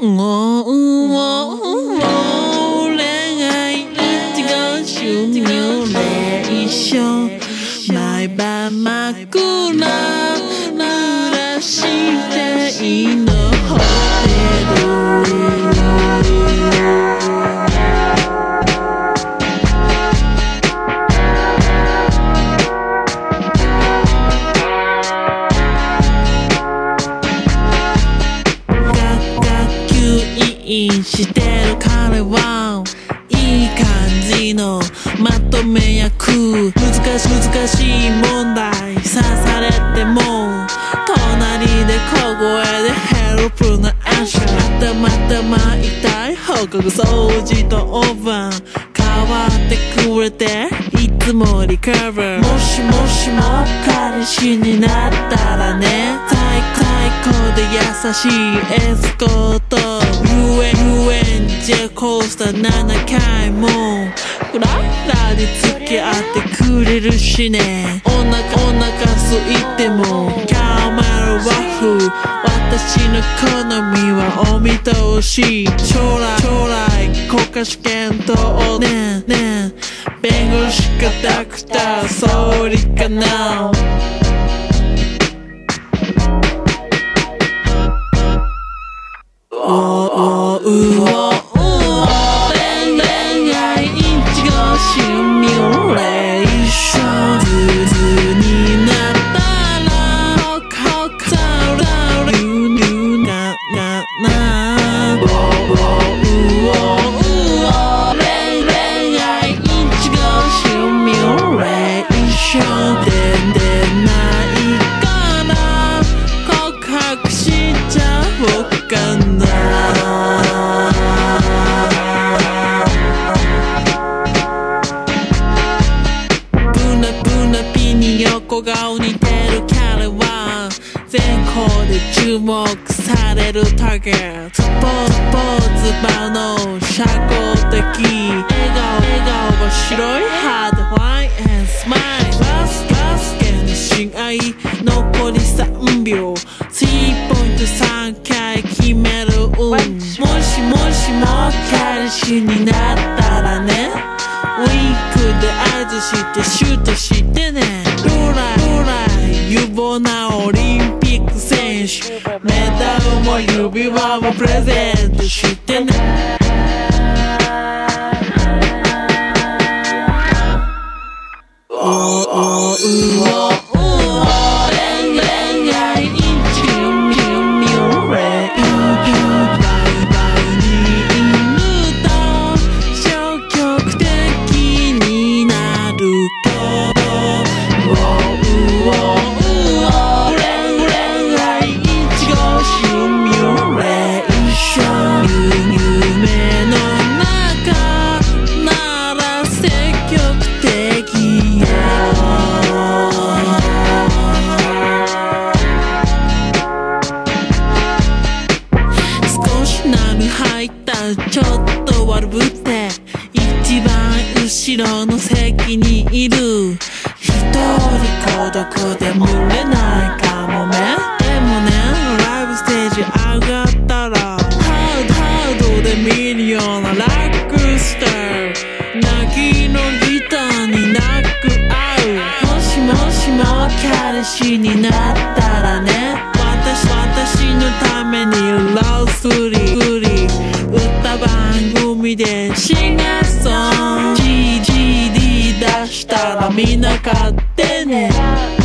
我我我恋愛一個シミュレーション毎晩枕濡らしていいまとめ役。難しい難しい問題。さされても隣で小声でヘルプなアシャ頭頭痛い報告掃除とオーバー。変わってくれていつもリカバー。もしもしも彼氏になったらね。最最高で優しいエスコート。遊園遊園ジェコースター7回もフラで付き合ってくれるしね。お腹お腹すいても。キャメルワッフ私の好みはお見通し。将来将来国家試験とねね。え弁護士かダクター総理かな。おうかなブナブナピに横顔似てる彼は全校で注目されるターゲットポーツスポーツ場の社交的笑顔笑顔は白い歯で Why and smile ダルも指後ろの席にいる。一人孤独で群れない。なかってね。